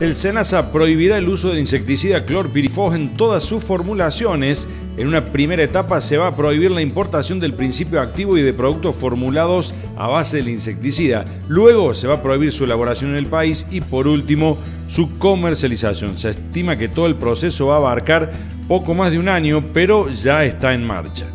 El SENASA prohibirá el uso del insecticida clorpirifos en todas sus formulaciones. En una primera etapa se va a prohibir la importación del principio activo y de productos formulados a base del insecticida. Luego se va a prohibir su elaboración en el país y por último su comercialización. Se estima que todo el proceso va a abarcar poco más de un año, pero ya está en marcha.